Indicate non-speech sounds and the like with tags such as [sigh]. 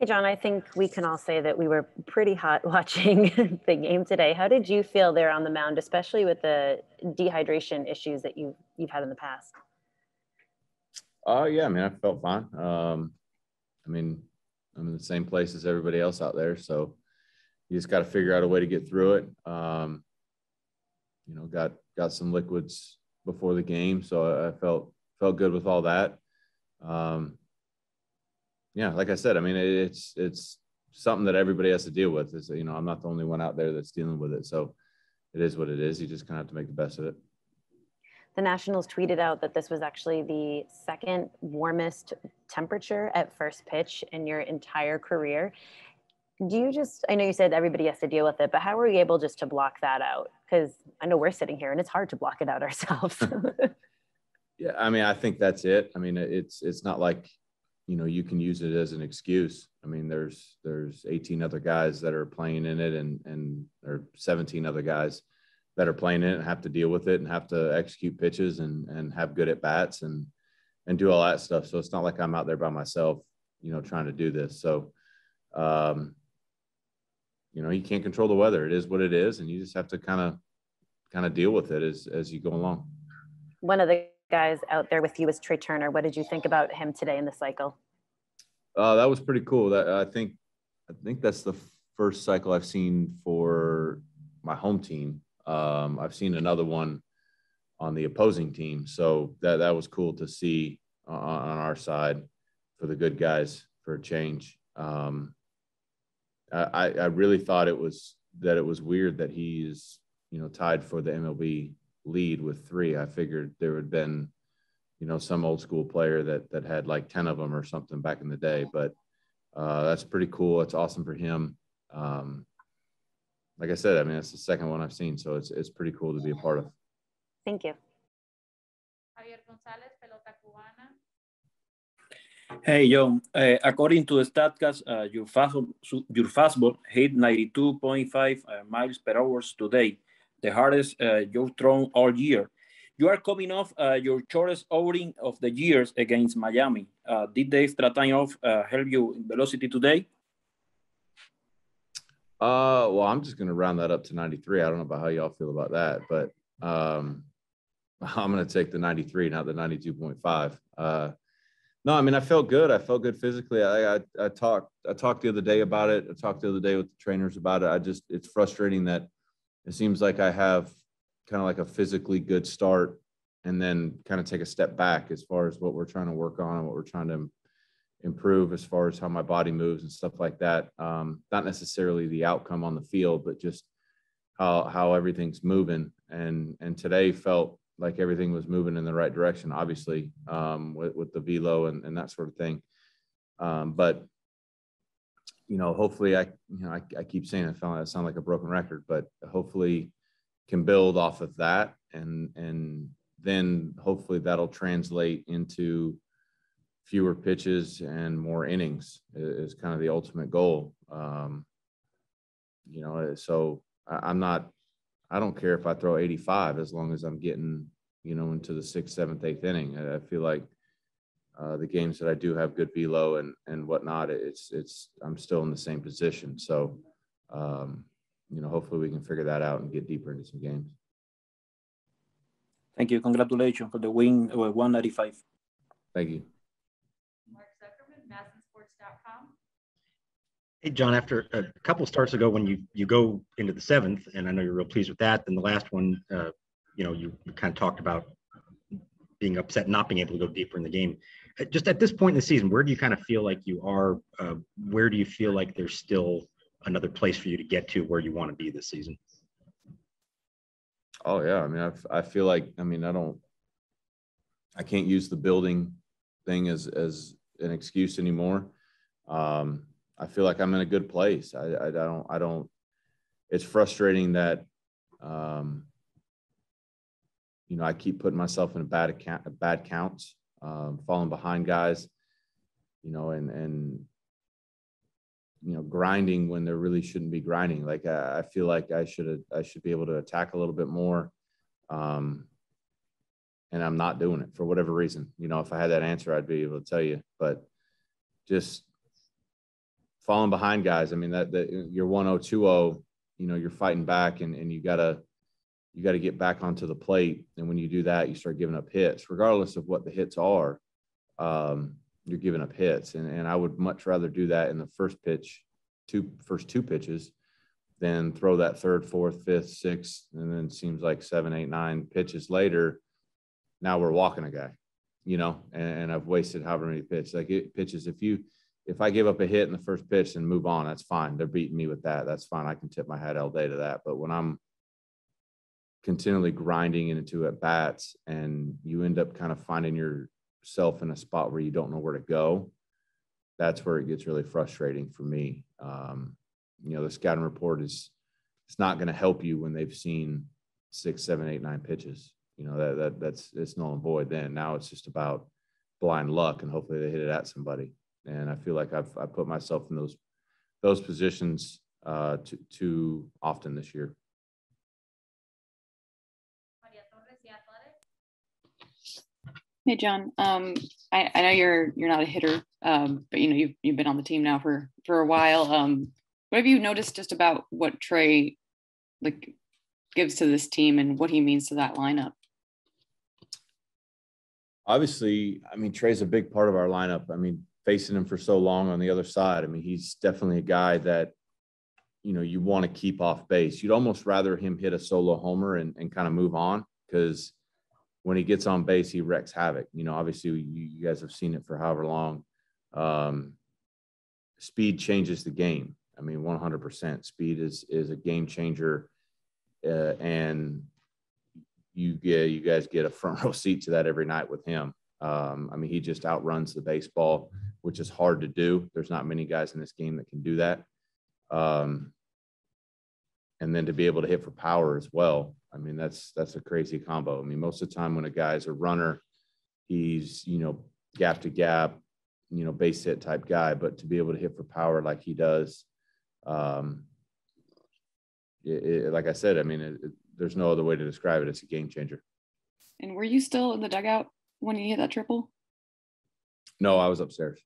Hey, Jon, I think we can all say that we were pretty hot [laughs] watching the game today. How did you feel there on the mound, especially with the dehydration issues that you've, you've had in the past? Uh, yeah. I mean, I felt fine. Um, I mean, I'm in the same place as everybody else out there. So you just got to figure out a way to get through it. Um, you know, got, got some liquids before the game. So I felt, felt good with all that. Um, yeah, like I said, I mean, it's it's something that everybody has to deal with. Is you know, I'm not the only one out there that's dealing with it. So it is what it is. You just kind of have to make the best of it. The Nationals tweeted out that this was actually the second warmest temperature at first pitch in your entire career. Do you just, I know you said everybody has to deal with it, but how were you able just to block that out? Because I know we're sitting here and it's hard to block it out ourselves. [laughs] yeah, I mean, I think that's it. I mean, it's it's not like you know you can use it as an excuse. I mean there's there's 18 other guys that are playing in it and and or 17 other guys that are playing in it and have to deal with it and have to execute pitches and and have good at bats and and do all that stuff. So it's not like i'm out there by myself you know trying to do this. So um you know you can't control the weather. It is what it is and you just have to kind of kind of deal with it as as you go along. One of the guys out there with you was Trey Turner. What did you think about him today in the cycle? Uh, that was pretty cool. That I think, I think that's the first cycle I've seen for my home team. Um, I've seen another one on the opposing team, so that that was cool to see on, on our side for the good guys for a change. Um, I, I really thought it was that it was weird that he's you know tied for the MLB lead with three. I figured there would have been, you know, some old school player that that had like 10 of them or something back in the day. But uh, that's pretty cool. It's awesome for him. Um, like I said, I mean, it's the second one I've seen, so it's it's pretty cool to be a part of. Thank you. Javier Gonzalez, pelota cubana. Hey, Jon. Uh, according to the StatCast, uh, your, fastball, your fastball hit 92.5 uh, miles per hour today the hardest uh, you've thrown all year. You are coming off uh, your shortest outing of the years against Miami. Uh, did the extra time off help you in velocity today? Uh, well, I'm just going to round that up to 93. I don't know about how y'all feel about that, but um, [laughs] I'm going to take the 93, not the 92.5. Uh, no, I mean I felt good. I felt good physically. I, I I talked I talked the other day about it. I talked the other day with the trainers about it. I just it's frustrating that it seems like I have kind of like a physically good start and then kind of take a step back as far as what we're trying to work on and what we're trying to improve as far as how my body moves and stuff like that. Um, not necessarily the outcome on the field, but just how how everything's moving. And and today felt like everything was moving in the right direction, obviously, um, with, with the velo and, and that sort of thing. Um, but you know, hopefully I, you know, I, I keep saying it, I sound like a broken record, but hopefully can build off of that and, and then hopefully that'll translate into fewer pitches and more innings is kind of the ultimate goal. Um, you know, so I, I'm not, I don't care if I throw 85 as long as I'm getting, you know, into the sixth, seventh, eighth inning. I feel like uh, the games that I do have good velo and and whatnot, it's it's I'm still in the same position. So, um, you know, hopefully we can figure that out and get deeper into some games. Thank you. Congratulations for the win, uh, 195. Thank you. Mark Zuckerman, MASNsports.com. Hey, Jon, after a couple starts ago, when you, you go into the seventh, and I know you're real pleased with that, then the last one, uh, you know, you, you kind of talked about being upset, not being able to go deeper in the game just at this point in the season, where do you kind of feel like you are? Uh, where do you feel like there's still another place for you to get to where you want to be this season? Oh yeah, I mean, I I feel like I mean I don't, I can't use the building thing as as an excuse anymore. Um, I feel like I'm in a good place. I, I, don't I don't. It's frustrating that, um, you know, I keep putting myself in a bad account, bad counts um, falling behind guys, you know, and and you know grinding when there really shouldn't be grinding. Like I, I feel like I should I should be able to attack a little bit more, um, and I'm not doing it for whatever reason. You know, if I had that answer, I'd be able to tell you. But just falling behind guys. I mean, that, that you're 1 0, 2 0, you know, you're fighting back and, and you got to, you got to get back onto the plate. And when you do that, you start giving up hits, regardless of what the hits are. Um, you're giving up hits. And, and I would much rather do that in the first pitch, two first two pitches, than throw that third, fourth, fifth, sixth, and then seems like seven, eight, nine pitches later. Now we're walking a guy, you know, and, and I've wasted however many pitches. Like it, pitches, if you if I give up a hit in the first pitch and move on, that's fine. They're beating me with that. That's fine. I can tip my hat all day to that. But when I'm continually grinding into at bats and you end up kind of finding yourself in a spot where you don't know where to go, that's where it gets really frustrating for me. Um, you know, the scouting report is it's not going to help you when they've seen six, seven, eight, nine pitches. You know, that that that's it's null and void then. Now it's just about blind luck and hopefully they hit it at somebody and I feel like I've I put myself in those those positions uh, too, too often this year. María Torres, The Athletic. Hey, Jon. Um, I, I know you're you're not a hitter, um, but you know you've you've been on the team now for for a while. Um, what have you noticed just about what Trey like gives to this team and what he means to that lineup? Obviously, I mean Trey's a big part of our lineup. I mean, facing him for so long on the other side. I mean, he's definitely a guy that, you know, you want to keep off base. You'd almost rather him hit a solo homer and, and kind of move on because when he gets on base, he wrecks havoc. You know, obviously, you, you guys have seen it for however long. Um, speed changes the game. I mean, 100%. Speed is is a game changer, uh, and you get you guys get a front [laughs] row seat to that every night with him. Um, I mean, he just outruns the baseball which is hard to do. There's not many guys in this game that can do that. Um, and then to be able to hit for power as well. I mean, that's that's a crazy combo. I mean, most of the time when a guy's a runner, he's you know gap to gap, you know base hit type guy. But to be able to hit for power like he does, um, it, it, like I said, I mean, it, there's no other way to describe it. It's a game changer. And were you still in the dugout when he hit that triple? No, I was upstairs.